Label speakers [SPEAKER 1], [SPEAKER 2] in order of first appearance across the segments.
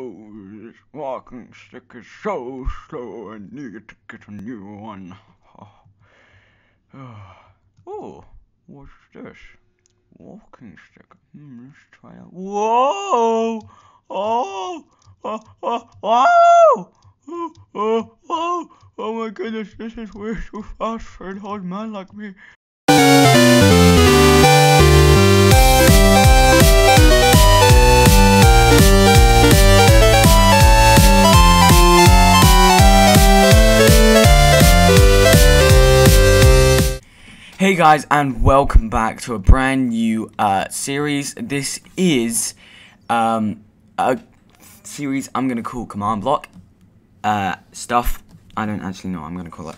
[SPEAKER 1] Oh, this walking stick is so slow, I need to get a new one. Oh, what's this? Walking stick. Hmm, let's try it. Whoa! Oh! Oh! Oh! Wow! Oh, oh, oh, oh my goodness, this is way too fast for an old man like me. Hey guys, and welcome back to a brand new uh, series. This is um, a series I'm gonna call Command Block uh, stuff. I don't actually know I'm gonna call it.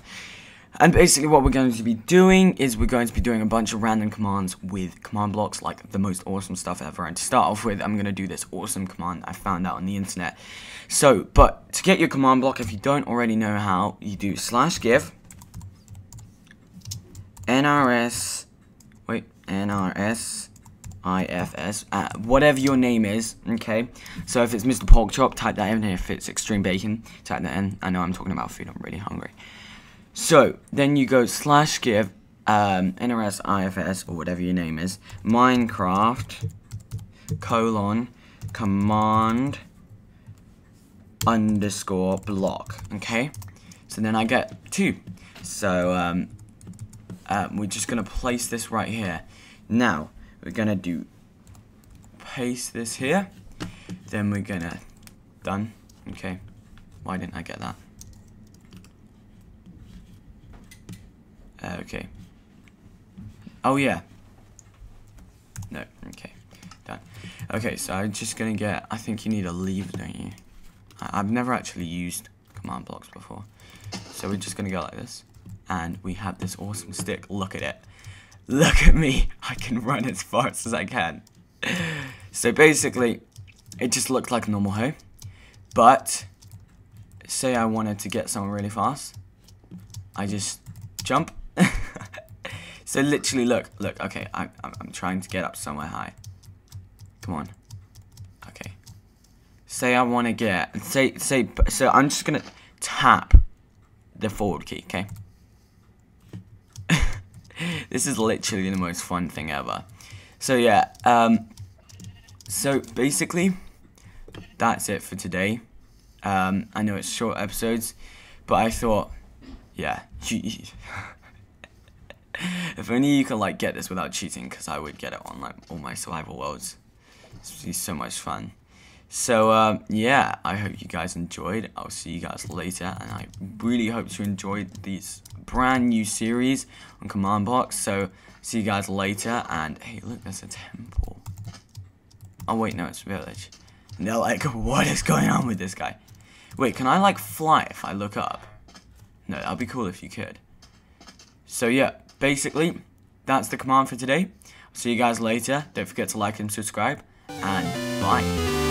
[SPEAKER 1] And basically, what we're going to be doing is we're going to be doing a bunch of random commands with command blocks, like the most awesome stuff ever. And to start off with, I'm gonna do this awesome command I found out on the internet. So, but to get your command block, if you don't already know how, you do slash give NRS, wait, NRS, IFS, uh, whatever your name is, okay? So if it's Mr. Pork Chop, type that in. If it's Extreme Bacon, type that in. I know I'm talking about food, I'm really hungry. So, then you go slash give, um, NRS, IFS, or whatever your name is, Minecraft, colon, command, underscore, block, okay? So then I get two. So, um, um, we're just going to place this right here. Now, we're going to do paste this here. Then we're going to, done. Okay. Why didn't I get that? Uh, okay. Oh, yeah. No, okay. Done. Okay, so I'm just going to get, I think you need a lever, don't you? I I've never actually used command blocks before. So we're just going to go like this and we have this awesome stick. Look at it. Look at me. I can run as fast as I can. So basically, it just looked like a normal hoe. But, say I wanted to get someone really fast. I just jump. so literally, look, look, okay, I, I'm trying to get up somewhere high. Come on. Okay. Say I want to get, say, say, so I'm just going to tap the forward key, okay? This is literally the most fun thing ever. So yeah, um, so basically, that's it for today. Um, I know it's short episodes, but I thought, yeah, if only you could like get this without cheating, because I would get it on like all my survival worlds. It's so much fun. So, um, yeah, I hope you guys enjoyed. I'll see you guys later, and I really hope you enjoyed this brand new series on Command Box. So, see you guys later, and hey, look, there's a temple. Oh, wait, no, it's village. And they're like, what is going on with this guy? Wait, can I, like, fly if I look up? No, that'd be cool if you could. So, yeah, basically, that's the command for today. See you guys later. Don't forget to like and subscribe, and bye.